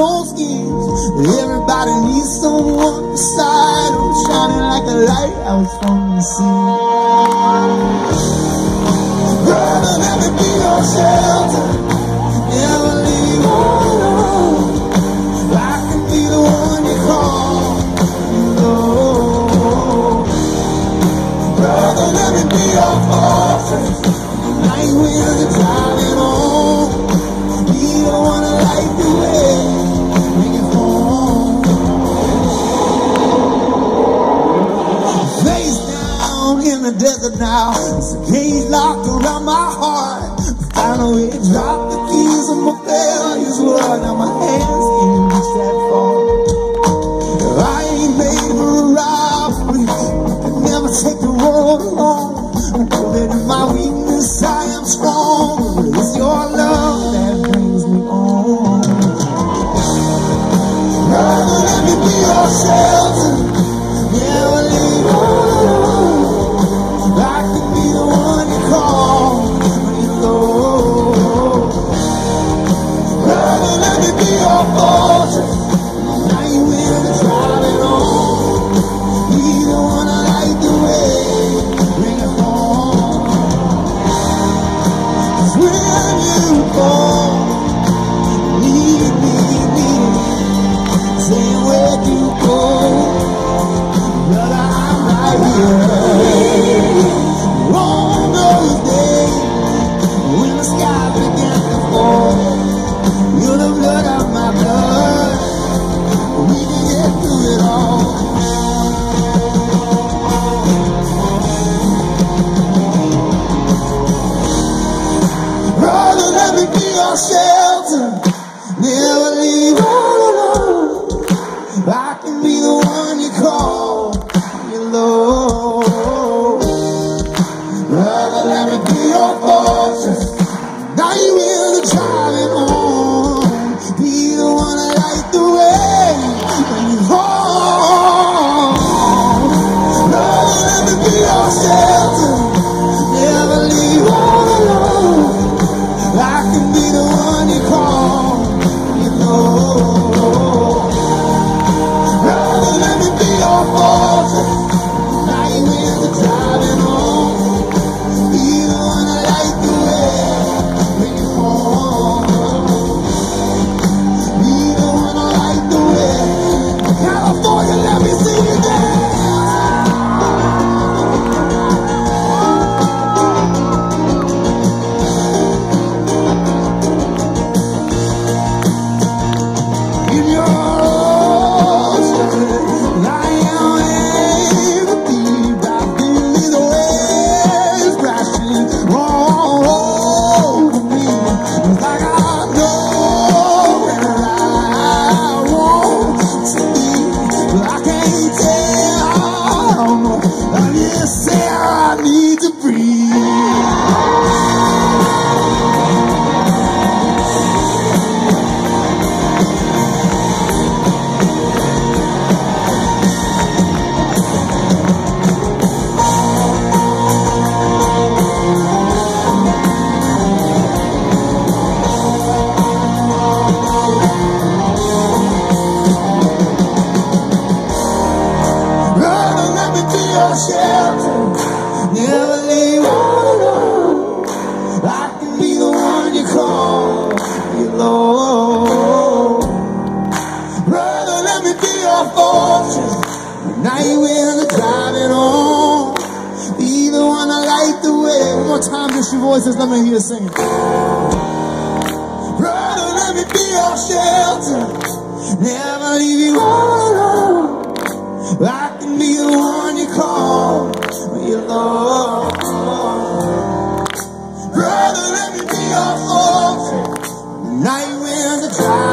own schemes. Everybody needs someone beside them, shining like a lighthouse from the sea. Let me be your desert now. It's a cage locked around my heart. Found a way to drop the keys of my failures, Lord. Now my hands can't reach that far. I ain't made for a robbery. I could never take the world alone. I know that in my weakness I am strong. It's your love that brings me on. Brother, let me be your your shelter. Never leave all alone. I can be the one you call your Lord. Brother, let me be your fortress. Night when the driving on. Be the one to light the way. One more time, just your voices. Let me hear you sing. Brother, let me be your shelter. Never leave you all alone. Night when the driving